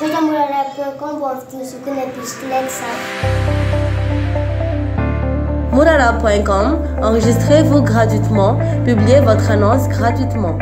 Veja enregistrez-vous gratuitement, publiez votre annonce gratuitement.